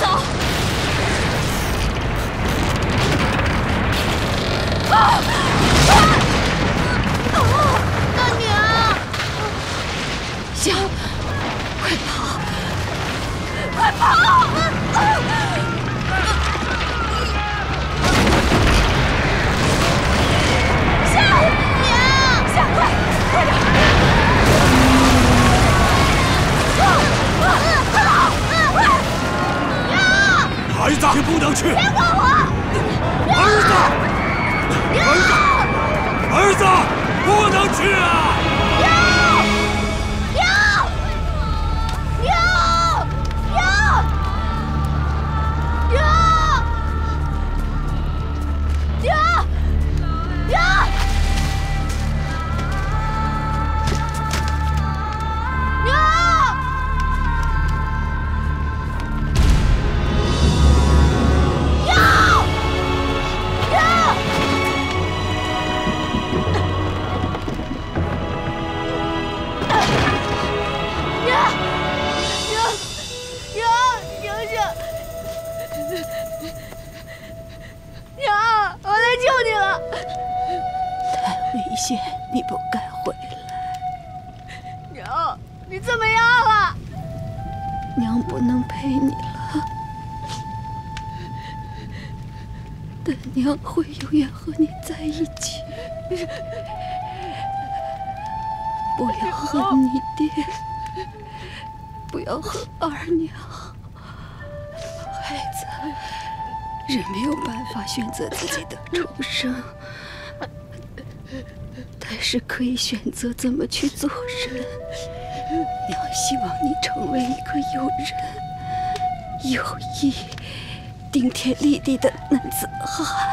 走。啊！啊！大娘，香，快跑，快跑！孩子，你不能去！别管我！儿子，儿子，儿子，不能去啊！你不该回来，娘，你怎么样了？娘不能陪你了，但娘会永远和你在一起。不要恨你爹，不要恨二娘。孩子，人没有办法选择自己的出生。是可以选择怎么去做人。娘希望你成为一个有仁、有义、顶天立地的男子汉，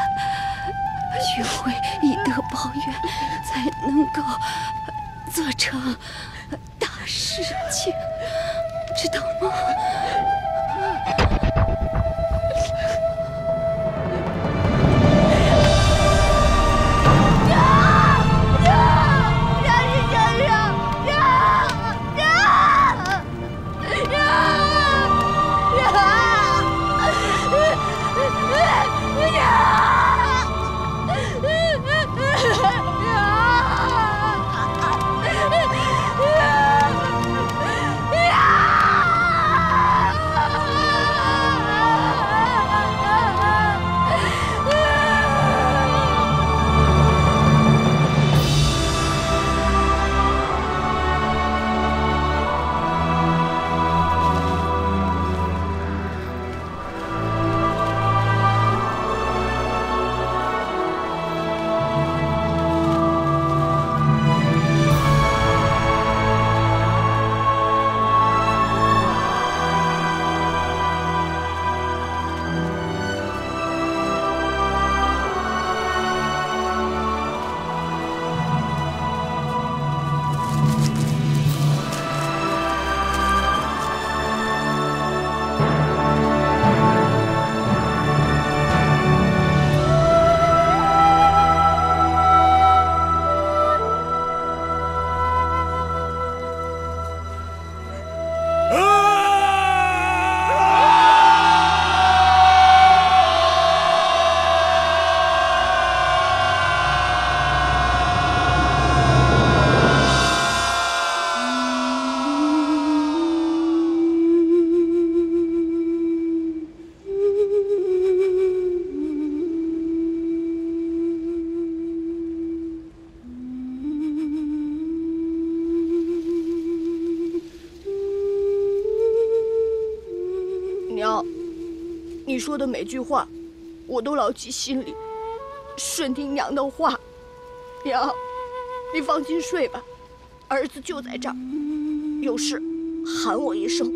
学会以德报怨，才能够做成大事情，知道吗？说的每句话，我都牢记心里，顺听娘的话。娘，你放心睡吧，儿子就在这儿，有事喊我一声。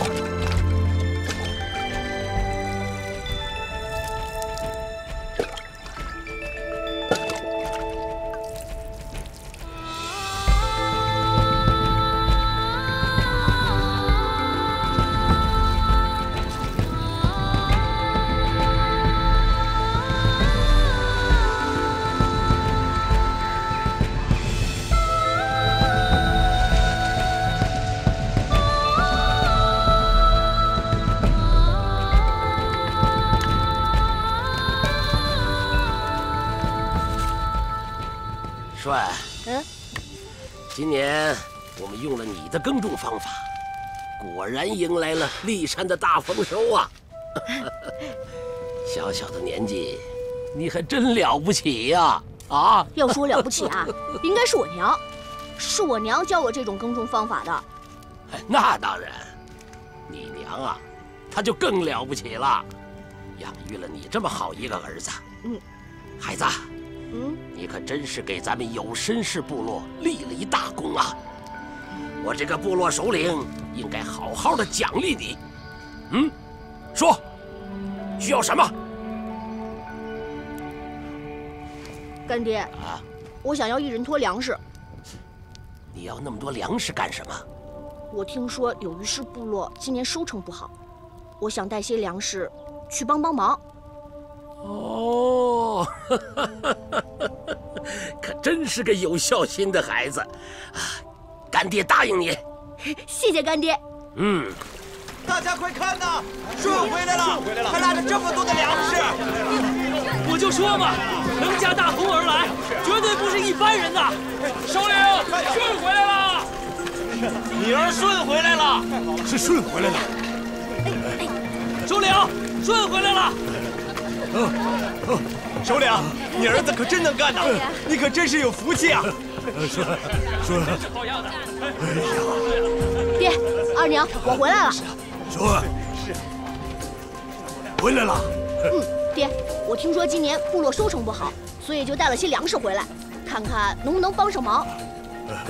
Bye. 顺，嗯，今年我们用了你的耕种方法，果然迎来了骊山的大丰收啊！小小的年纪，你还真了不起呀！啊，要说了不起啊，应该是我娘，是我娘教我这种耕种方法的。哎那当然，你娘啊，她就更了不起了，养育了你这么好一个儿子。嗯，孩子，嗯，你可真是给咱们有绅士部落立了一大功啊！我这个部落首领应该好好的奖励你。嗯，说，需要什么干爹，啊？我想要一人托粮食。你要那么多粮食干什么？我听说有于氏部落今年收成不好，我想带些粮食去帮帮忙。哦，可真是个有孝心的孩子啊！干爹答应你。谢谢干爹。嗯，大家快看呐，舜回来了，还拉着这么多的粮食。我就说嘛，能驾大风而来，绝对不是一般人呐！首领，舜回来了！你儿舜回来了，是舜回来了。首领，舜回来了！首领，你儿子可真能干呐，你可真是有福气啊！舜，舜，好样的！爹，二娘，我回来了。舜，回来了。嗯，爹，我听说今年部落收成不好，所以就带了些粮食回来，看看能不能帮上忙。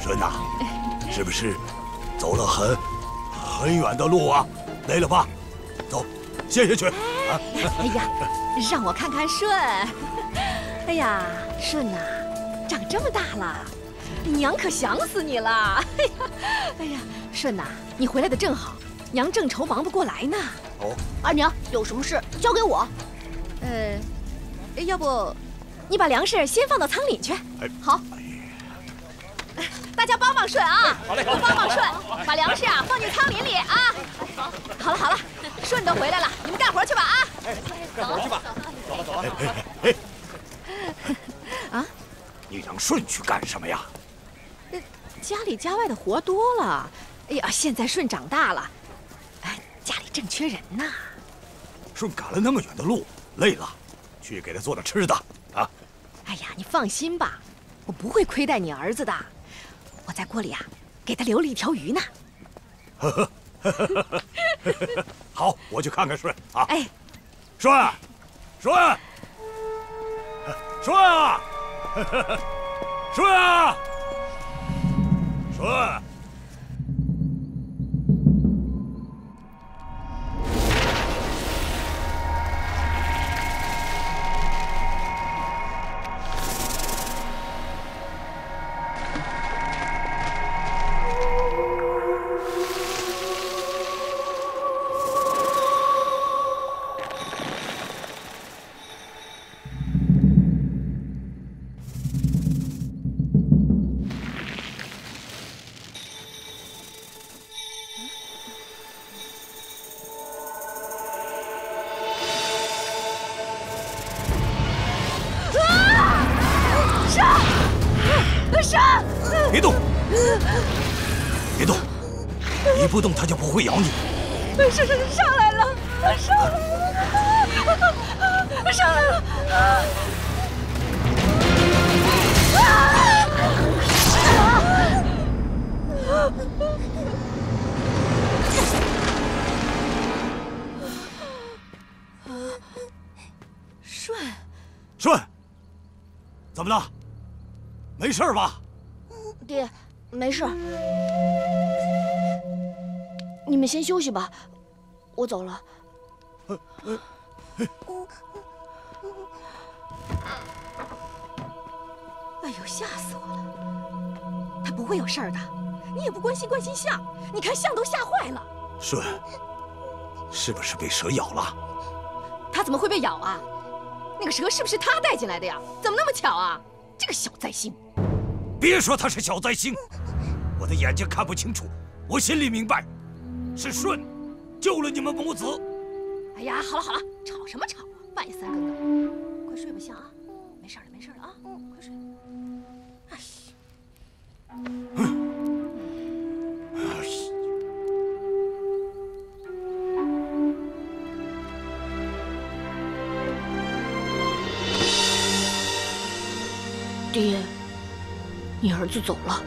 顺呐，是不是走了很很远的路啊？累了吧？走，歇下去。啊，哎呀，让我看看舜。哎呀，舜呐，长这么大了，娘可想死你了。哎呀，哎呀，舜呐，你回来的正好，娘正愁忙不过来呢。哦，二娘有什么事交给我。呃，要不你把粮食先放到仓里去。哎好。大家帮帮舜啊！好嘞，帮帮舜，把粮食啊放进仓林里啊！好了好了，舜都回来了，你们干活去吧啊！哎干活去吧。你让顺去干什么呀？家里家外的活多了，哎呀，现在顺长大了，哎，家里正缺人呢。顺赶了那么远的路，累了，去给他做点吃的啊。哎呀，你放心吧，我不会亏待你儿子的。我在锅里啊，给他留了一条鱼呢。好，我去看看顺啊。哎，顺，顺，顺啊，舜啊，舜。会咬你。上上上来了，上来了，上来了！舜，舜，怎么了？没事吧？爹，没事。你们先休息吧，我走了。哎呦，吓死我了！他不会有事儿的，你也不关心关心象，你看象都吓坏了。顺，是不是被蛇咬了？他怎么会被咬啊？那个蛇是不是他带进来的呀？怎么那么巧啊？这个小灾星！别说他是小灾星，我的眼睛看不清楚，我心里明白，是舜救了你们母子。哎呀，好了好了，吵什么吵啊？半夜三更的。快睡吧，香啊，没事了，没事了啊，快睡。哎爹，你儿子走了，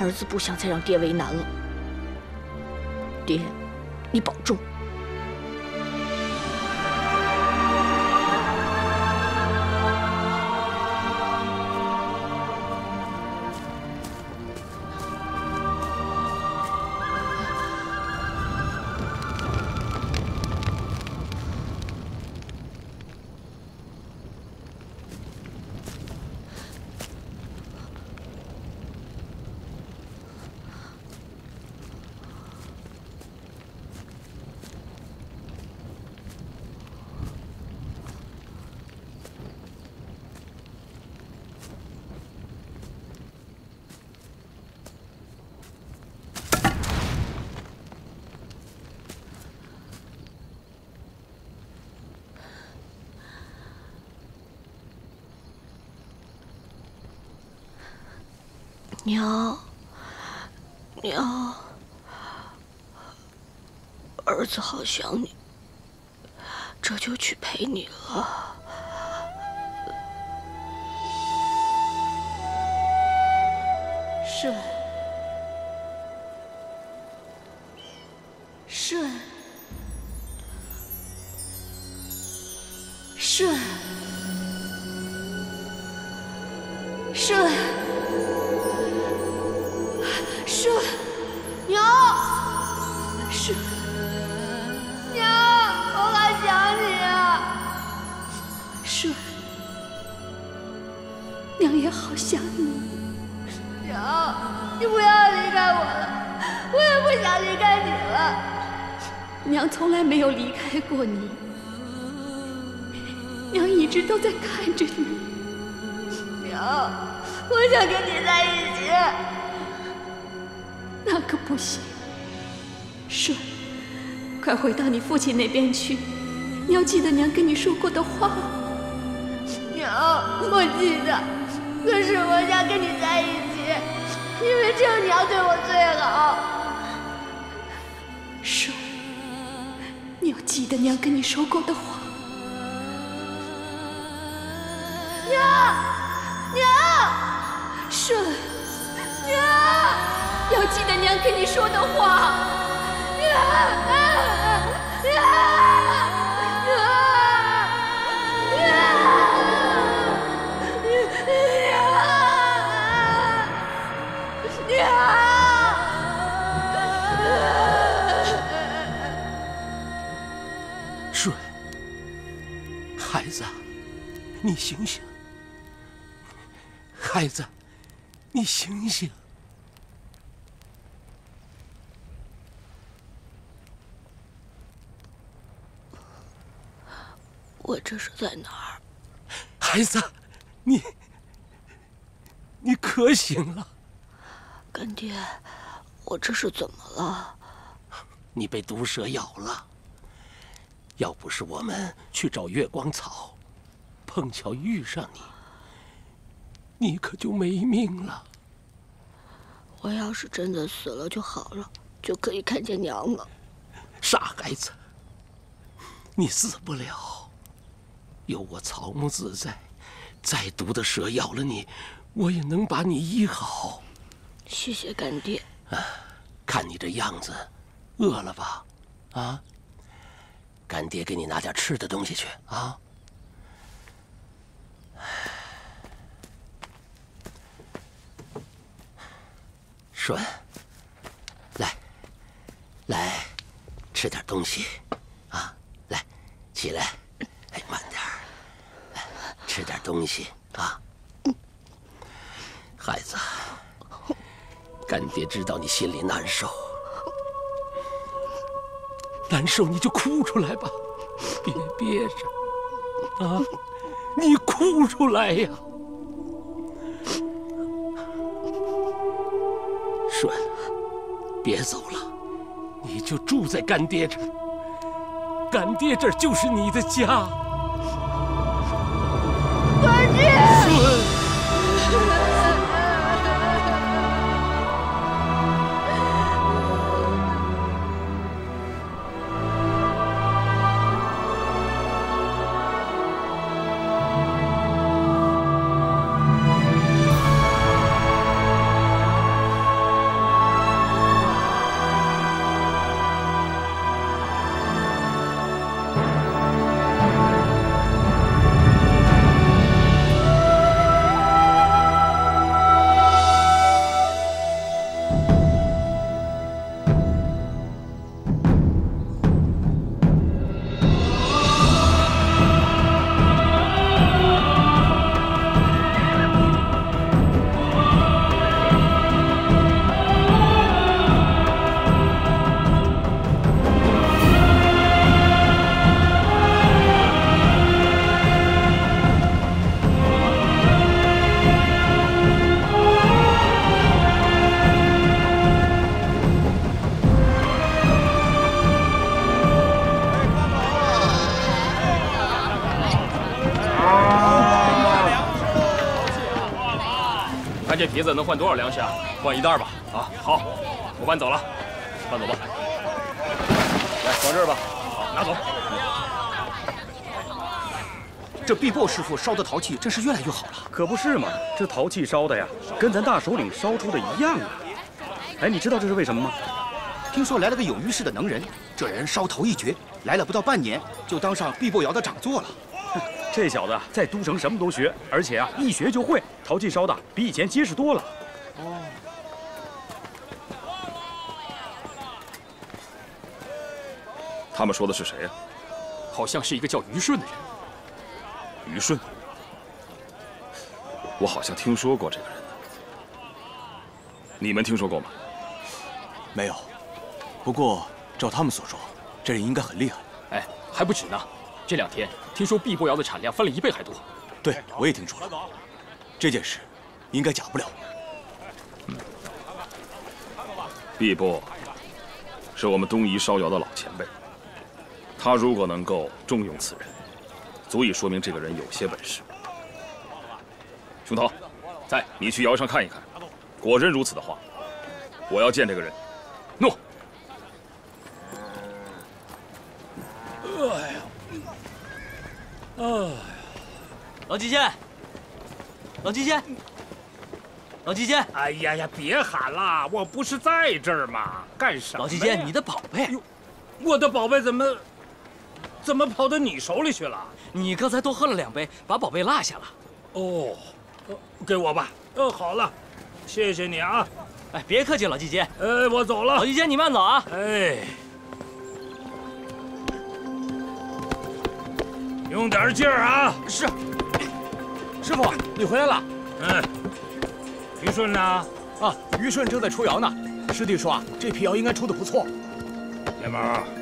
儿子不想再让爹为难了。爹，你保重。娘，娘，儿子好想你，这就去陪你了。记得娘跟你说过的话。娘，我记得，可是我想跟你在一起，因为只有娘对我最好。顺，你要记得娘跟你说过的话。娘，娘，顺，娘，要记得娘跟你说的话。娘，顺，你醒醒！孩子，你醒醒！我这是在哪儿？孩子，你你可醒了？干爹，我这是怎么了？你被毒蛇咬了。要不是我们去找月光草，碰巧遇上你，你可就没命了。我要是真的死了就好了，就可以看见娘了。傻孩子，你死不了，有我草木子在，再毒的蛇咬了你，我也能把你医好。谢谢干爹。啊看你这样子，饿了吧？啊？干爹给你拿点吃的东西去啊！顺，来，来，吃点东西，啊，来，起来，哎，慢点，来，吃点东西啊，孩子，干爹知道你心里难受。难受你就哭出来吧，别憋着，啊，你哭出来呀！别走了，你就住在干爹这儿，干爹这儿就是你的家。看这皮子能换多少粮食啊？换一袋吧。啊，好，我搬走了，搬走吧。来，放这儿吧。好，拿走。这毕波师傅烧的陶器真是越来越好了。可不是嘛，这陶器烧的呀，跟咱大首领烧出的一样啊。哎，你知道这是为什么吗？听说来了个有于氏的能人，这人烧陶一绝，来了不到半年就当上毕波窑的掌座了。这小子在都城什么都学，而且啊，一学就会，淘气烧的比以前结实多了。哦。他们说的是谁呀？好像是一个叫于顺的人。于顺，我好像听说过这个人呢。你们听说过吗？没有。不过照他们所说，这人应该很厉害。哎，还不止呢。这两天听说碧波窑的产量翻了一倍还多。对，我也听说了。这件事应该假不了。碧波是我们东夷烧窑的老前辈，他如果能够重用此人。足以说明这个人有些本事。熊涛，在你去窑上看一看，果真如此的话，我要见这个人。诺。哎，老季监，老季监，老季监。哎呀呀，别喊了，我不是在这儿吗？干什么？老季监，你的宝贝。我的宝贝怎么？怎么跑到你手里去了？你刚才多喝了两杯，把宝贝落下了。哦，给我吧。哦，好了，谢谢你啊。哎，别客气，老季监。哎，我走了。老季监，你慢走啊。哎，用点劲儿啊。是。师傅，你回来了。嗯。于顺呢？啊，于顺正在出窑呢。师弟说啊，这批窑应该出的不错。连毛，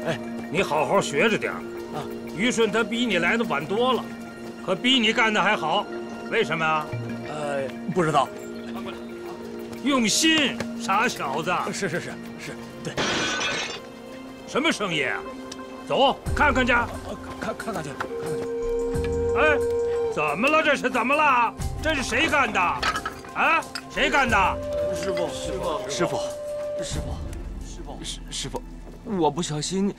哎，你好好学着点啊。于顺他比你来的晚多了，可比你干的还好，为什么啊？呃，不知道。翻过来用心，傻小子。是是是是，对。什么生意啊？走，看看去。看看看去，看看去。哎，怎么了？这是怎么了？这是谁干的？啊？谁干的？师傅，师傅，师傅，师傅，师傅，师师傅，我不小心。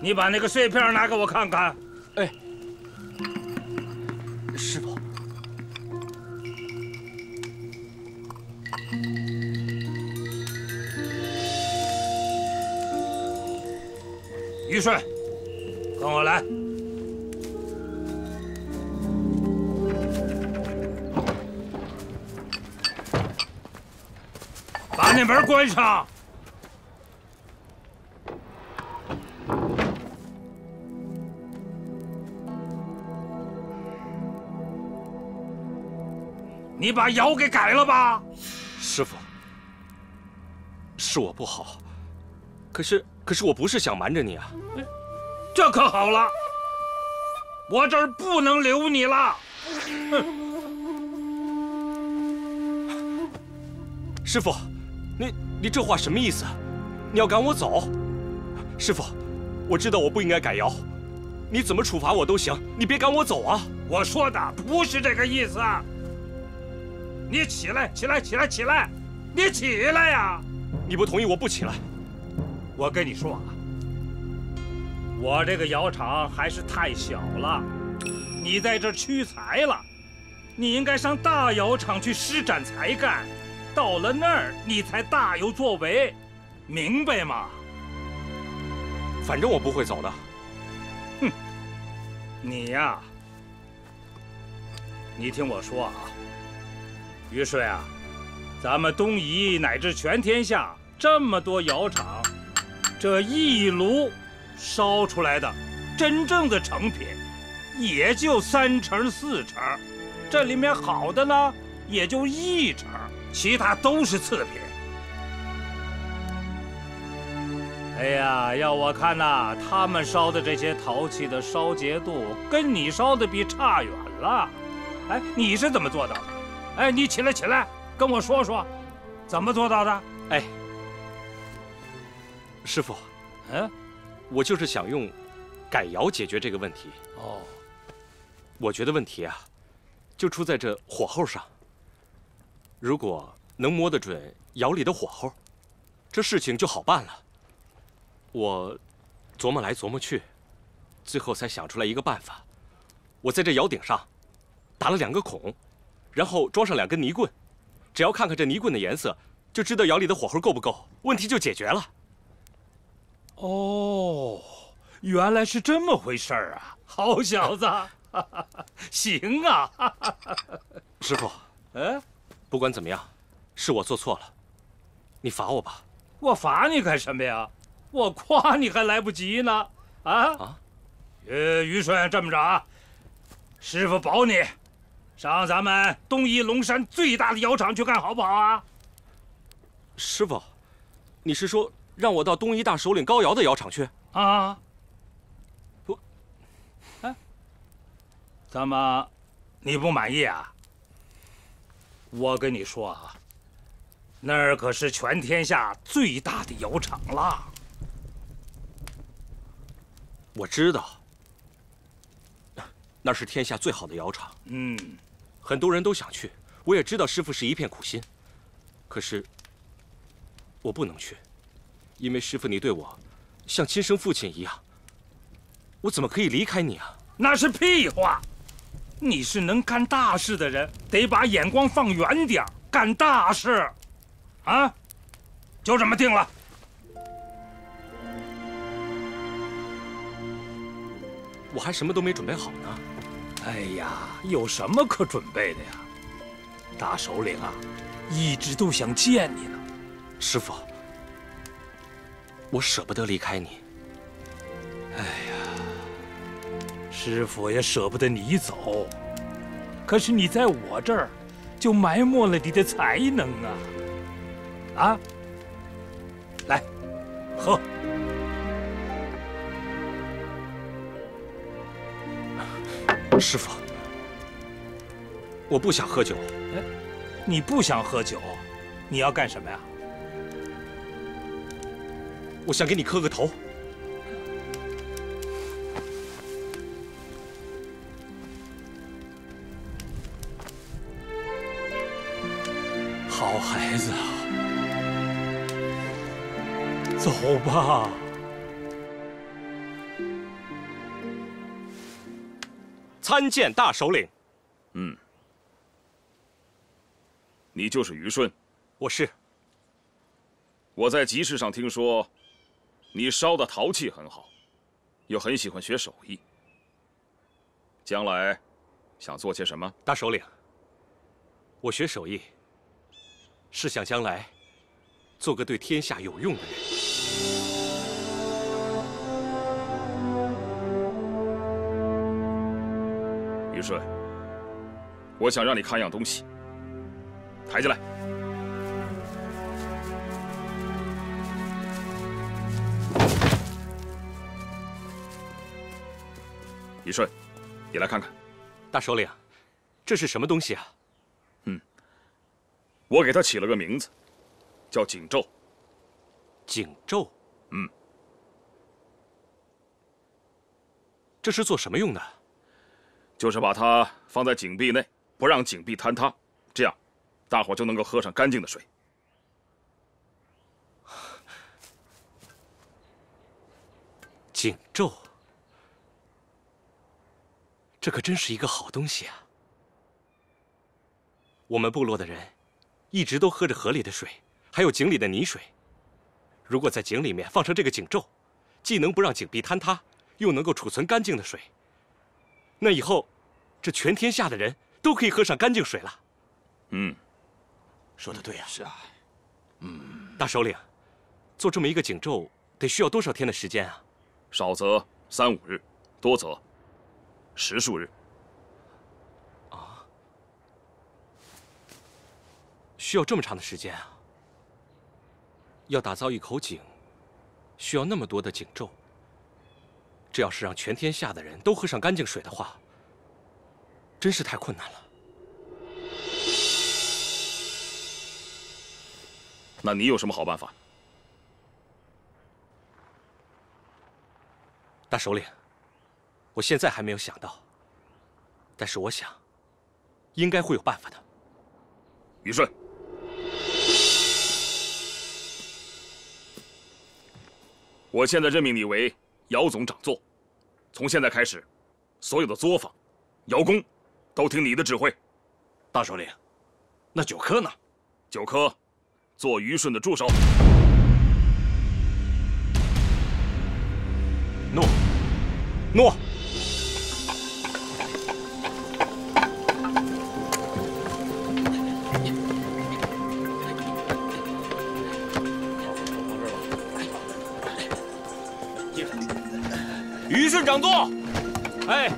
你把那个碎片拿给我看看。哎，师傅，于顺，跟我来，把那门关上。你把窑给改了吧，师傅，是我不好，可是可是我不是想瞒着你啊，这可好了，我这儿不能留你了，师傅，你你这话什么意思？你要赶我走？师傅，我知道我不应该改窑，你怎么处罚我都行，你别赶我走啊！我说的不是这个意思。你起来，起来，起来，起来！你起来呀！你不同意，我不起来。我跟你说啊，我这个窑厂还是太小了，你在这屈才了。你应该上大窑厂去施展才干，到了那儿你才大有作为，明白吗？反正我不会走的。哼，你呀，你听我说啊。于顺啊，咱们东夷乃至全天下这么多窑厂，这一炉烧出来的真正的成品，也就三成四成，这里面好的呢，也就一成，其他都是次品。哎呀，要我看呐，他们烧的这些陶器的烧结度，跟你烧的比差远了。哎，你是怎么做到的？哎，你起来，起来，跟我说说，怎么做到的？哎，师傅，嗯，我就是想用改窑解决这个问题。哦，我觉得问题啊，就出在这火候上。如果能摸得准窑里的火候，这事情就好办了。我琢磨来琢磨去，最后才想出来一个办法。我在这窑顶上打了两个孔，然后装上两根泥棍，只要看看这泥棍的颜色，就知道窑里的火候够不够，问题就解决了。哦，原来是这么回事儿啊！好小子，行啊！师傅，哎，不管怎么样，是我做错了，你罚我吧。我罚你干什么呀？我夸你还来不及呢！啊啊！呃，于顺，这么着啊，师傅保你，上咱们东夷龙山最大的窑厂去干，好不好啊？师傅，你是说让我到东夷大首领高瑶的窑厂去？啊？不，哎，怎么，你不满意啊？我跟你说啊，那儿可是全天下最大的窑厂啦。我知道，那是天下最好的窑厂。嗯，很多人都想去，我也知道师傅是一片苦心，可是我不能去，因为师傅你对我像亲生父亲一样，我怎么可以离开你啊？那是屁话！你是能干大事的人，得把眼光放远点干大事。啊，就这么定了。我还什么都没准备好呢。哎呀，有什么可准备的呀？大首领啊，一直都想见你呢。师傅，我舍不得离开你。哎呀，师傅也舍不得你走。可是你在我这儿，就埋没了你的才能啊！啊，来，喝。师傅，我不想喝酒。哎，你不想喝酒，你要干什么呀？我想给你磕个头。好孩子啊，走吧。参见大首领。嗯，你就是于顺。我是。我在集市上听说，你烧的陶器很好，又很喜欢学手艺。将来想做些什么？大首领，我学手艺，是想将来做个对天下有用的人。于顺，我想让你看样东西。抬进来。于顺，你来看看。大首领，这是什么东西啊？嗯，我给它起了个名字，叫景咒。景咒？嗯。这是做什么用的？就是把它放在井壁内，不让井壁坍塌，这样，大伙就能够喝上干净的水。井咒，这可真是一个好东西啊！我们部落的人一直都喝着河里的水，还有井里的泥水。如果在井里面放上这个井咒，既能不让井壁坍塌，又能够储存干净的水。那以后，这全天下的人都可以喝上干净水了。嗯，说的对呀。是啊。嗯，大首领，做这么一个井咒，得需要多少天的时间啊？少则三五日，多则十数日。啊，需要这么长的时间啊？要打造一口井，需要那么多的井咒。这要是让全天下的人都喝上干净水的话，真是太困难了。那你有什么好办法？大首领，我现在还没有想到。但是我想，应该会有办法的。虞顺，我现在任命你为姚总掌座，从现在开始，所有的作坊、窑工，都听你的指挥。大首领，那九科呢？九科，做虞顺的助手。诺，诺。掌座，哎，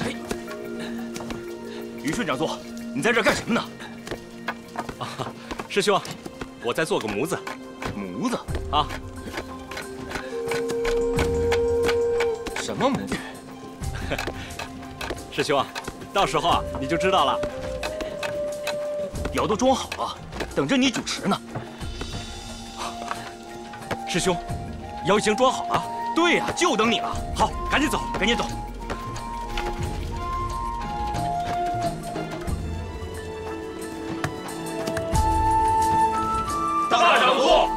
哎，虞顺掌座，你在这干什么呢？啊，师兄，我在做个模子。模子啊？什么模子？师兄啊，到时候啊你就知道了。窑都装好了，等着你主持呢。师兄，窑已经装好了。对呀，就等你了。好，赶紧走，赶紧走。大掌座，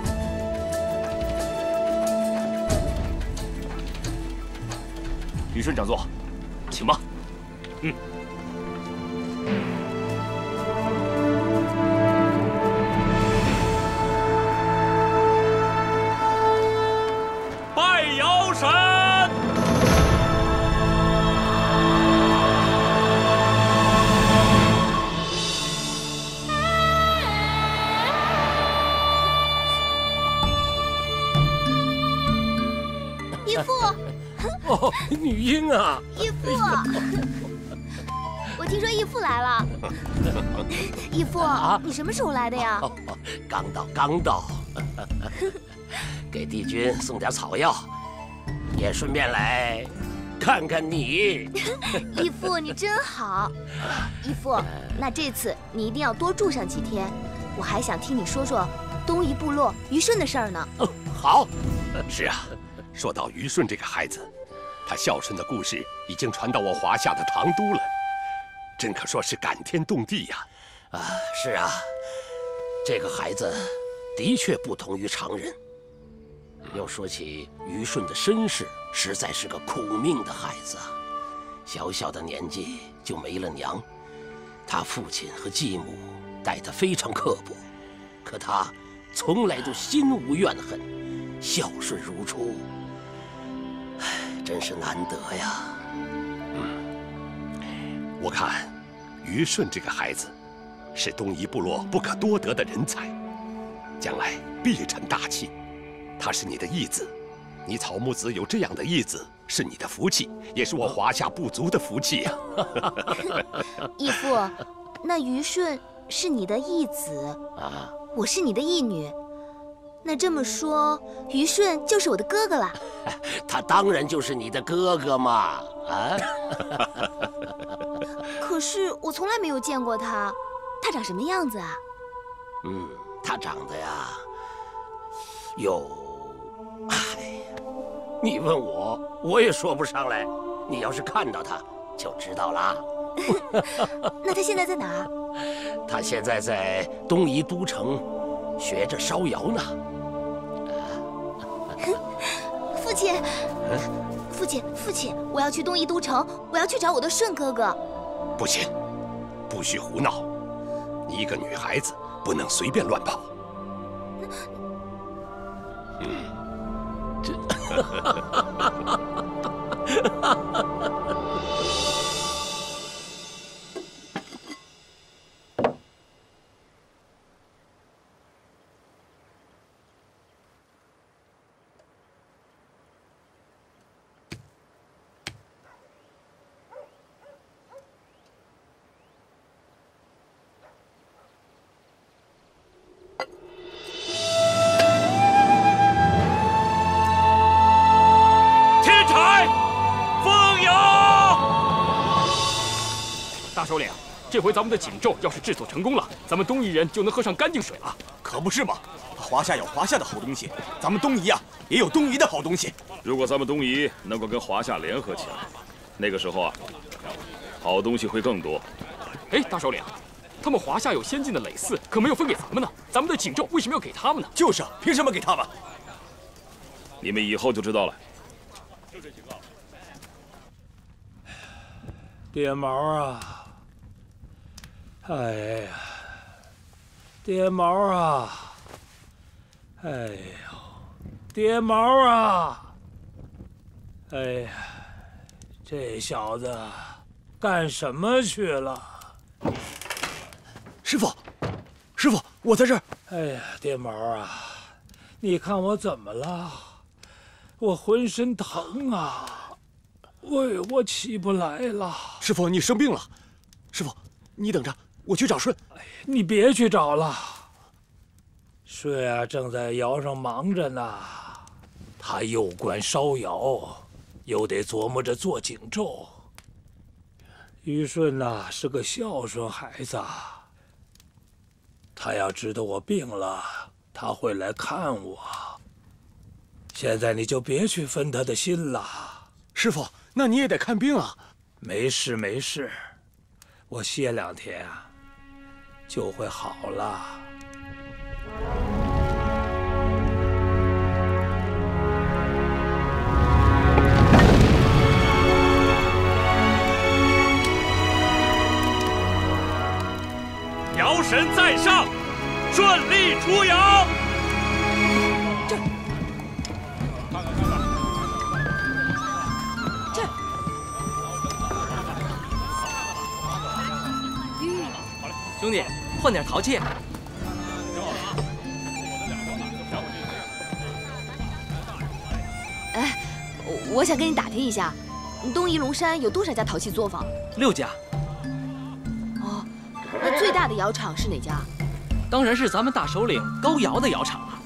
虞顺掌座，请吧。嗯。女婴啊！义父，我听说义父来了。义父，你什么时候来的呀？刚到，刚到。给帝君送点草药，也顺便来看看你。义父，你真好。义父，那这次你一定要多住上几天。我还想听你说说东夷部落虞顺的事儿呢。哦，好。是啊，说到虞顺这个孩子，他孝顺的故事已经传到我华夏的唐都了，真可说是感天动地呀。啊，是啊，这个孩子的确不同于常人。要说起虞顺的身世，实在是个苦命的孩子啊！小小的年纪就没了娘，他父亲和继母待他非常刻薄，可他从来都心无怨恨，孝顺如初。唉，真是难得呀！嗯，我看于顺这个孩子是东夷部落不可多得的人才，将来必成大器。他是你的义子，你草木子有这样的义子，是你的福气，也是我华夏部族的福气呀。义父，那于顺是你的义子啊，我是你的义女，那这么说，虞顺就是我的哥哥了。他当然就是你的哥哥嘛！啊，可是我从来没有见过他，他长什么样子啊？嗯，他长得呀，有。哎，你问我，我也说不上来。你要是看到他，就知道了。那他现在在哪儿？他现在在东夷都城学着烧窑呢。父亲，父亲，父亲，我要去东夷都城，我要去找我的顺哥哥。不行，不许胡闹！你一个女孩子，不能随便乱跑。嗯。哈 回咱们的锦咒要是制作成功了，咱们东夷人就能喝上干净水了。可不是嘛！华夏有华夏的好东西，咱们东夷啊也有东夷的好东西。如果咱们东夷能够跟华夏联合起来，那个时候啊，好东西会更多。哎，大首领，他们华夏有先进的耒耜，可没有分给咱们呢。咱们的锦咒为什么要给他们呢？就是啊，凭什么给他们？你们以后就知道了。就这情况。爹毛啊！哎呀，爹毛啊！哎呦，爹毛啊！哎呀，这小子干什么去了？师傅，师傅，我在这儿。哎呀，爹毛啊，你看我怎么了？我浑身疼啊！喂，我起不来了。师傅，你生病了。师傅，你等着，我去找顺。哎，你别去找了。顺啊，正在窑上忙着呢。他又管烧窑，又得琢磨着做景纣。于顺呐，是个孝顺孩子。他要知道我病了，他会来看我。现在你就别去分他的心了，师傅。那你也得看病啊。没事没事，我歇两天啊，就会好了。尧神在上，顺利出窑。兄弟，换点陶器。哎，我想跟你打听一下，东夷龙山有多少家陶器作坊？六家。哦，那最大的窑厂是哪家？当然是咱们大首领高尧的窑厂了。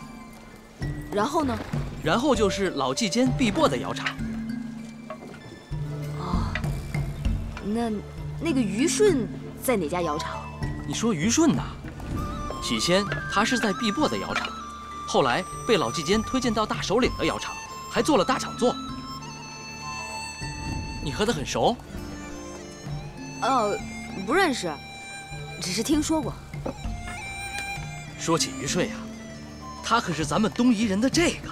然后呢？然后就是老季监毕擘的窑厂。哦，那那个虞舜在哪家窑厂？你说虞舜呐？起先他是在碧波的窑厂，后来被老季监推荐到大首领的窑厂，还做了大厂座。你和他很熟？哦，不认识，只是听说过。说起虞舜呀，他可是咱们东夷人的这个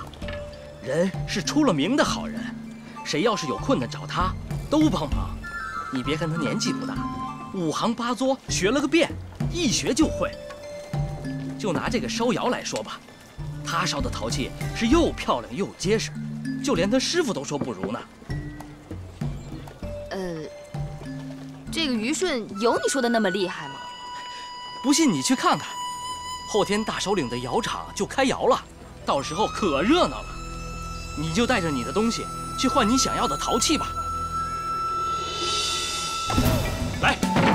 人，是出了名的好人。谁要是有困难找他，都帮忙。你别看他年纪不大，五行八作学了个遍，一学就会。就拿这个烧窑来说吧，他烧的陶器是又漂亮又结实，就连他师傅都说不如呢。呃，这个虞舜有你说的那么厉害吗？不信你去看看。后天大首领的窑厂就开窑了，到时候可热闹了。你就带着你的东西去换你想要的陶器吧。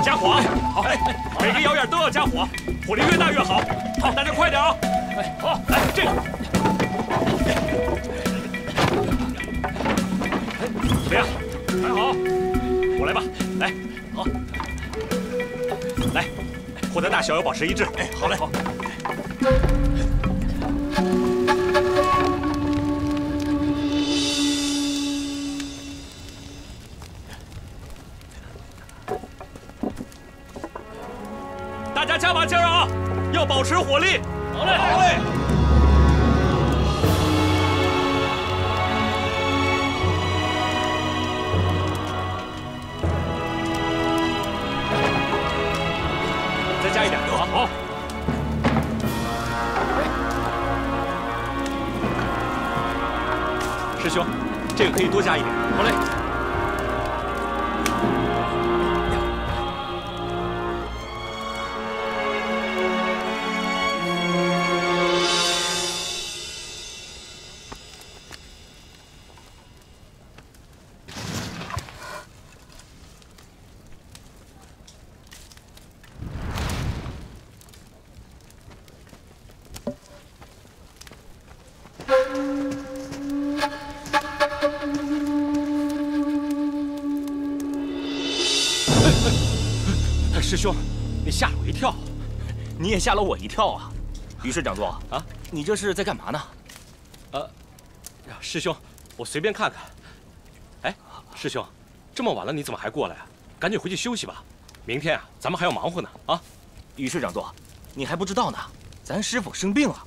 加火！好，每个窑眼都要加火，火力越大越好。好，大家快点啊！好，来这个。怎么样？还好。我来吧，来，好，来，火的大小要保持一致。哎，好嘞。好。兄，你吓了我一跳，你也吓了我一跳啊！于顺讲座啊，你这是在干嘛呢？呃，师兄，我随便看看。哎，师兄，这么晚了你怎么还过来啊？赶紧回去休息吧，明天啊咱们还要忙活呢啊！于是长座，你还不知道呢，咱师傅生病了，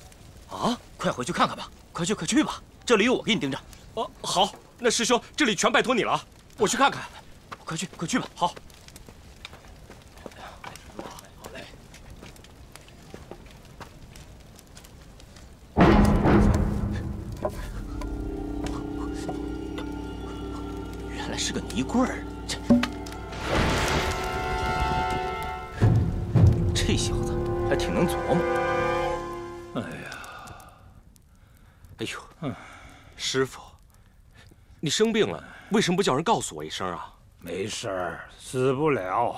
啊，快回去看看吧，快去快去吧，这里有我给你盯着。哦，好，那师兄这里全拜托你了，我去看看，快去快去吧。好。生病了，为什么不叫人告诉我一声啊？没事儿，死不了，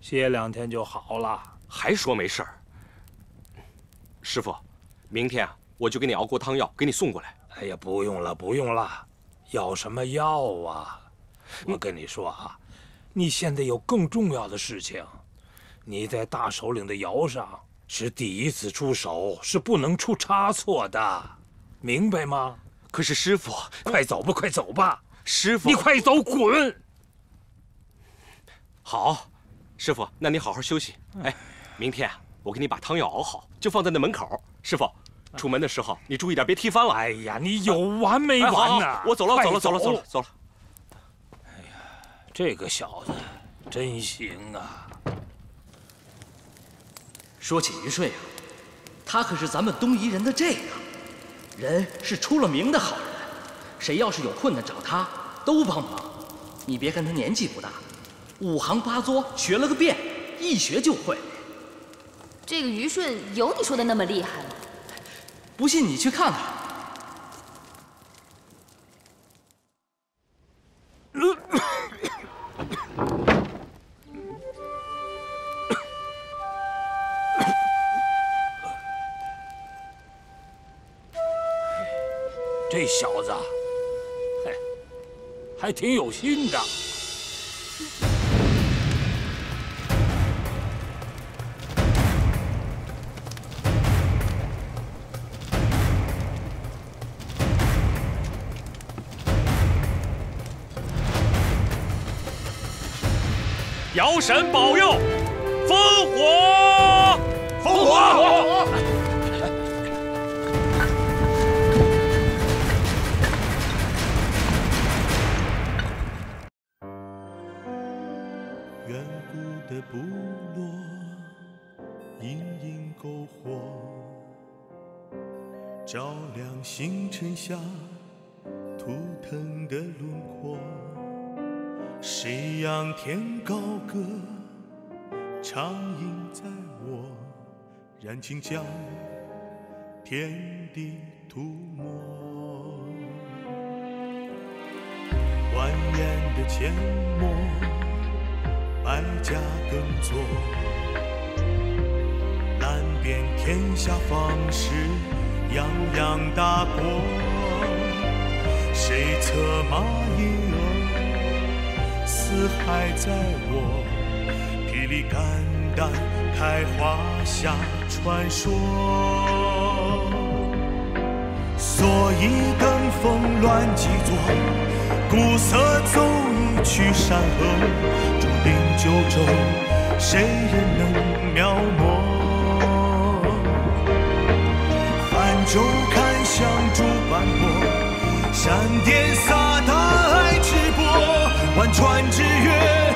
歇两天就好了。还说没事儿？师傅，明天啊，我就给你熬锅汤药，给你送过来。哎呀，不用了，不用了，要什么药啊？我跟你说啊，你现在有更重要的事情，你在大首领的窑上是第一次出手，是不能出差错的，明白吗？可是师傅，快走吧，快走吧，师傅，你快走，滚！好，师傅，那你好好休息。哎，明天啊我给你把汤药熬好，就放在那门口。师傅，出门的时候你注意点，别踢翻了。哎呀，你有完没完呢？我走了，走了，走了，走了，走了。哎呀，这个小子真行啊！说起于顺啊，他可是咱们东夷人的这个人，是出了名的好人。谁要是有困难找他，都帮忙。你别看他年纪不大，五行八作学了个遍，一学就会。这个于顺有你说的那么厉害吗？不信你去看看。这小子，嘿，还挺有心的。姚神保佑，烽火，下图腾的轮廓。谁仰天高歌，长吟在我，燃尽将天地涂抹。蜿蜒的阡陌，百家耕作，蓝遍天下方是，泱泱大国。谁策马引鹅？四海在我，霹雳肝胆开华夏传说。所以登峰乱几座，鼓瑟奏一曲山河，注定九州，谁人能描摹？舟看香烛斑驳，闪电洒大爱直播，万川之约。